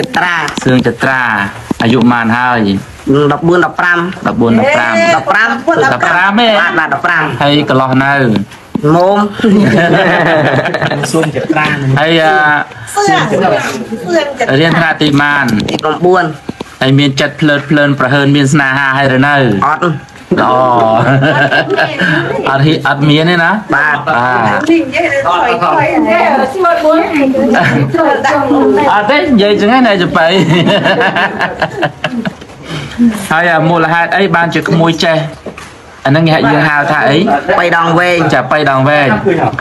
ចត្រាសឿងចត្រាអាយុប៉ុន្មានហើយ14 15 14 15 15 15ទេបាទណា15ហើយកន្លោះនៅមុំសួនចត្រាហើយសួនចត្រារៀនថ្នាក់ទីម៉ាន9ហើយមានចិត្តភ្លើតភ្លើនប្រហើនមានស្នេហាហើយឬនៅអត់ អូអត់ហ៊ីអត់មានទេណាបាទបាទនិយាយទៅថយថយនេះស្មើមួយអត់ទេនិយាយចឹងហ្នឹងចបៃហើយមូលហេតុអីបានជាក្មួយចេះអាហ្នឹងគេហៅយើងហៅថាអីបៃដងវែងចាបៃដងវែង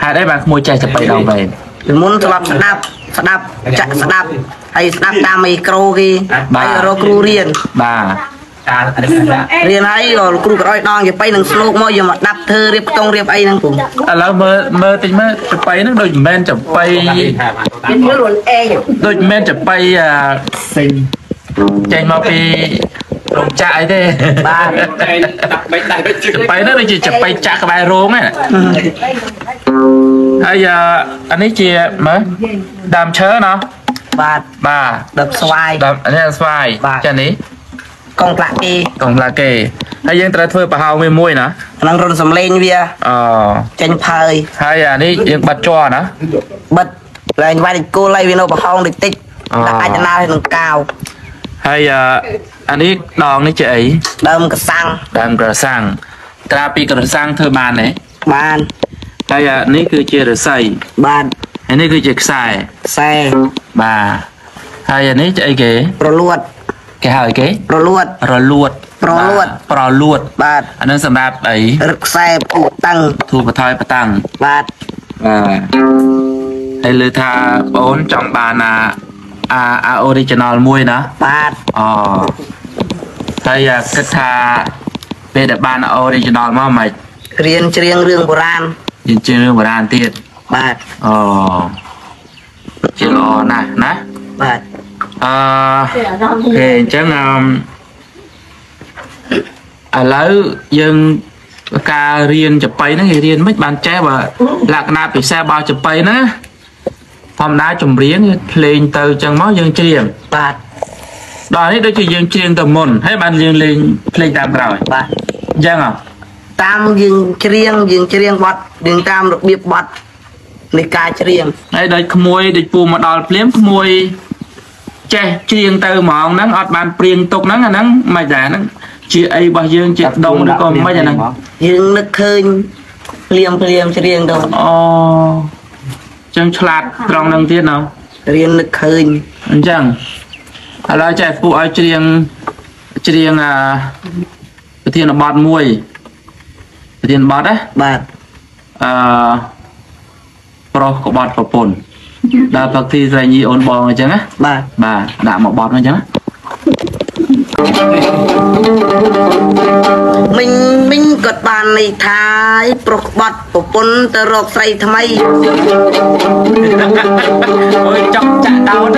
ហេតុអីបានក្មួយចេះចាបៃដងវែងពីមុនស្លាប់ស្ដាប់ស្ដាប់ចាក់ស្ដាប់ហើយស្ដាប់តាមមីក្រូគេហើយរកគ្រូរៀនបាទ កាលរៀនហើយលោកគ្រូក៏ឲ្យដងចាប៉ៃនឹងស្លោកមកយកមកដាប់ធ្វើរៀបខ្ទង់រៀបអីហ្នឹងព្រមឥឡូវមើលមើលតិចមើលចាប៉ៃហ្នឹងដូចមិនមែនចាប៉ៃមានលួនអេដូចមិនមែនចាប៉ៃអាសេងចេញមកពីរោងចក្រអីទេបាទដាក់បិចដាក់បិចចាប៉ៃហ្នឹងដូចជាចាប៉ៃចាក់ក្បែររោងហ្នឹងហើយអានេះជាមើលដើមឈើណោះបាទបាទដើមស្វាយដើមនេះស្វាយចានេះ កងផ្លាក់គេកងឡាគេហើយយើងត្រូវធ្វើប្រហោងវាមួយណាអាហ្នឹងរុនសំលេងវាអូចេញផើយហើយអានេះយើងបាត់ជ័រណាបិទឡើងវាយគោលឲ្យវានៅប្រហោងតិចតិចអូដាក់អាចណាឲ្យនឹងកាវហើយអាអានេះដងនេះជាអីដើមកសាំងដើមក្រសាំងត្រាពីក្រសាំងធ្វើបានទេបានហើយអានេះគឺជារស័យបានហើយនេះគឺជាខ្សែខ្សែបាទហើយអានេះជាអីគេប្រលួត គេហៅអីគេប្រលួតរលួតប្រលួតបាទប្រលួតបាទអានឹងសម្រាប់អីរឹកខ្សែពុកតាំងធូបថយបតាំងបាទបាទហើយលើថាបងអូនចង់បានអាអាអា original មួយណាបាទអូហើយអាគិតថាពេលដែលបាន original មកមិនរៀនច្រៀងរឿងបុរាណយើងជឿរឿងបុរាណទៀតបាទអូជាល្អណាស់ណាបាទ អឺគេអញ្ចឹងអឺឥឡូវយើងការរៀនចបៃហ្នឹងគេរៀនមិនបានចេះបើលក្ខណៈពិសេសបើចបៃហ្នឹងណាធម្មតាចម្រៀងគឺភ្លេងទៅអញ្ចឹងមកយើងច្រៀងបាទដល់នេះដូចជាយើងច្រៀងទៅមុនហើយបានយើងលេងភ្លេងតាមក្រោយបាទអញ្ចឹងហ៎តាមយើងច្រៀងយើងច្រៀងបត់យើងតាមរបៀបបត់នៃការច្រៀងហើយដូចក្មួយដូចពូមកដល់ភ្លាមក្មួយ ចេះច្រៀងទៅហ្មងហ្នឹងអត់បានព្រៀងទុកហ្នឹងអាហ្នឹងមិនដែរហ្នឹងជាអីរបស់យើងជាដងឬក៏មិនអាហ្នឹងយើងនឹកឃើញភ្លាមភ្លាមច្រៀងទៅអូចឹងឆ្លាតត្រង់ហ្នឹងទៀតណ៎រៀននឹកឃើញអញ្ចឹងឥឡូវចេះពូឲ្យច្រៀងច្រៀងអាប្រធានបទមួយប្រធានបទណាបាទអឺប្រុសក្បត់ប្រពន្ធ ដល់ផឹកទីស្រីញីអូនបងអញ្ចឹងណាបាទបាទដាក់មកបត់មកអញ្ចឹងណាមិញមិញគាត់បានន័យថាយប្រុសក្បត់ប្រពន្ធទៅរកស្រីថ្មីអូយចង់ចាក់ដោត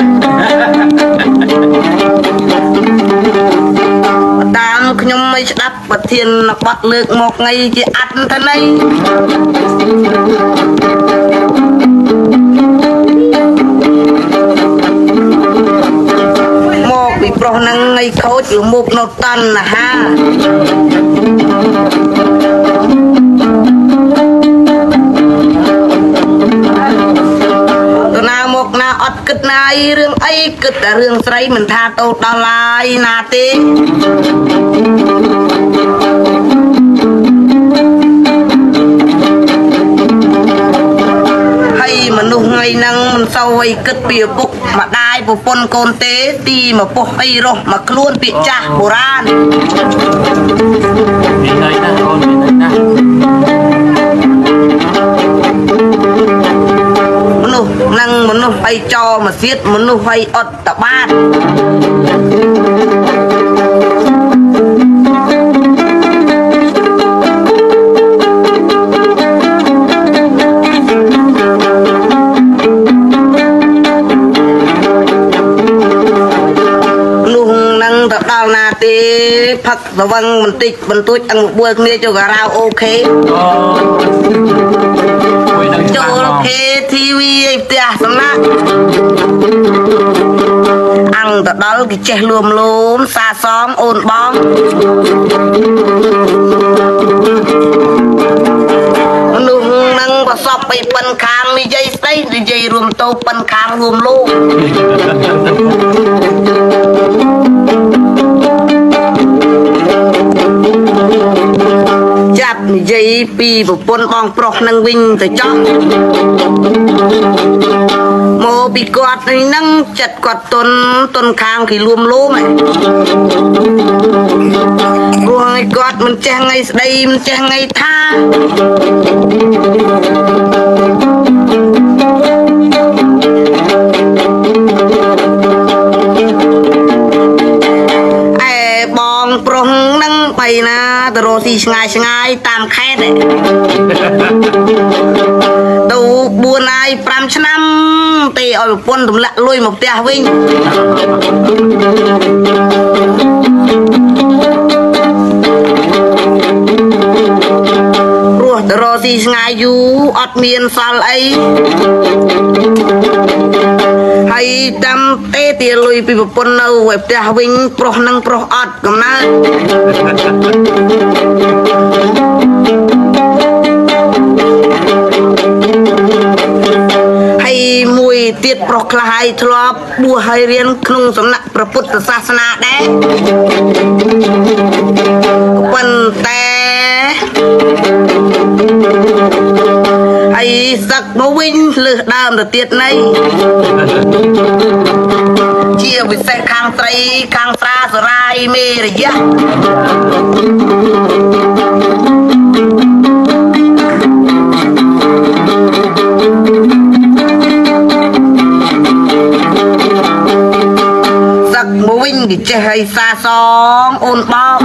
តាមខ្ញុំមិនស្ដាប់ប្រធានបត់លើកមកថ្ងៃជាអត្តទៅណី មុខនៅតណ្ហាទៅណាមកណាអត់គិតណាអីរឿងអីគិតតែរឿងស្រីមិនថាតូចដល់ឡាយណាទេ មនុស្សថ្ងៃហ្នឹងមិនសូវឲ្យគិតពីឪពុកម្ដាយប្រពន្ធកូនទេ ទីមកពុះអីរស់មកខ្លួនពាក្យចាស់បុរាណមានន័យណាស់អូនមានន័យណាស់មនុស្សហ្នឹងមនុស្សឲ្យចោមកសៀតមនុស្សឲ្យអត់តបាតមនុ ផឹកស្វឹងបន្តិចបន្តួចអង្គបួលគ្នាចូលការ៉ាអូខេអូមួយនឹងចូល KTV ឯផ្ទះសំណាក់អាំងងទៅដល់គេចេះលួមលូមសាសមអូនបងមនុស្សនឹងប្រសពពីប៉ិនខាងនិយាយស្ដីនិយាយរួមតោប៉ិនខាងរួមលូម ពីប្រពន្ធបងប្រុសនឹងវិញទៅចោះមកពីគាត់នេះហ្នឹងចិត្តគាត់ទុនទុនខាងគេលួមលូមហ៎ព្រោះឲ្យគាត់មិនចេះថ្ងៃស្ដីមិនចេះថ្ងៃថា ស៊ីឆ្ងាយឆ្ងាយតាមខេត្តឯងទៅ4ហើយ5ឆ្នាំទេឲ្យប្រពន្ធទម្លាក់លុយមកផ្ទះវិញព្រោះទៅរកស៊ីឆ្ងាយយូរអត់មានសល់អី ហើយតាមទេទាលុយពីប្រពន្ធនៅឯផ្ទះវិញប្រុសនឹងប្រុសអត់កំណើតហើយមួយទៀតប្រុសខ្លះហើយធ្លាប់បួសហើយរៀនក្នុងសំណាក់ព្រះពុទ្ធសាសនាដែរប៉ុន្តែ សឹកមកវិញលើសដើមទៅទៀតនៃជាវិសេសខាងត្រីខាងស្រាសរាយមេរយៈសឹកមកវិញគេចេះឲ្យសាសងអូនបង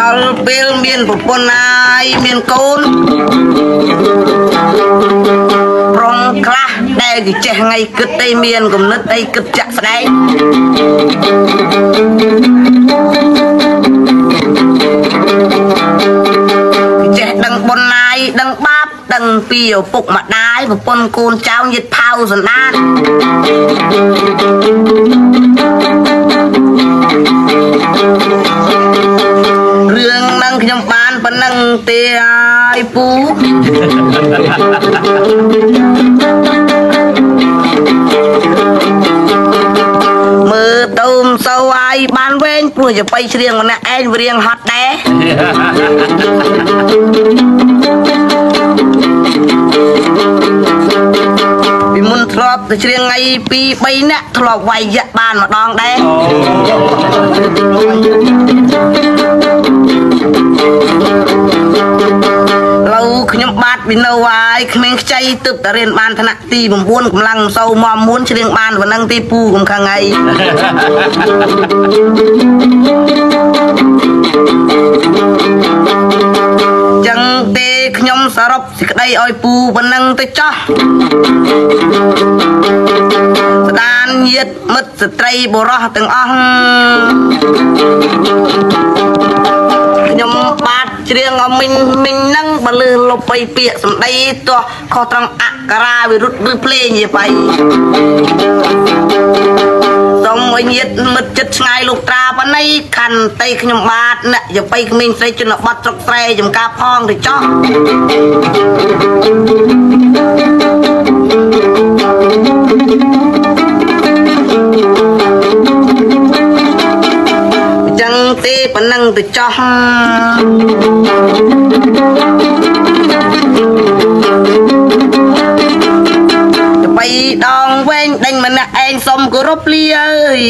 ដល់ពេលមានប្រពន្ធហើយមានកូន គេចេះថ្ងៃគិតអីមានគំនិតអីគិតចាក់ស្ដែងគេចេះដឹងបុណ្យណាយដឹងបាបដឹងពីឪពុកម្ដាយប្រពន្ធកូនចៅញាតិផៅសន្តានរឿងហ្នឹងខ្ញុំបានប៉ុណ្ណឹងទេហើយពូ ចបៃច្រៀងម្នាក់ឯងវារៀងហត់ដែរពីមុនធ្លាប់ទៅច្រៀងថ្ងៃ2 3នាក់ធ្លាប់វាយយៈបានម្ដងដែរឡូវខ្ញុំបាទវិនៅហើយក្មេងខ្ចីទឹកតែរៀនបានថ្នាក់ទី9កម្លាំងមិនសូវមកមួនច្រៀងបានប៉ុណ្ណឹងទីពូកុំខឹងអីចឹ សរុបសេចក្តីឲ្យពូប៉ុណ្ណឹងទៅចោះស្ដានញាតមិត្តស្ត្រីបុរសទាំងអស់ខ្ញុំបាទច្រៀងអមិញមិញហ្នឹងបើលឺលុបបីពាក្យសំដីទាស់ខុសត្រង់អក្ខរាវិរុទ្ធឬភ្លេងយីបៃ សូមឲ្យញាតមិត្តចិត្តឆ្ងាយលោកត្រាប៉ុណ្ណីខន្តីខ្ញុំបាទអ្នកយបៃក្មេងស្រីជនបទស្រុកស្រែចំការផងទៅចោះអញ្ចឹងទេប៉ុណ្ណឹងទៅចោះទៅបីដងវែងដេញម្នាក់ឯ ងសុំគោរពលាអើយ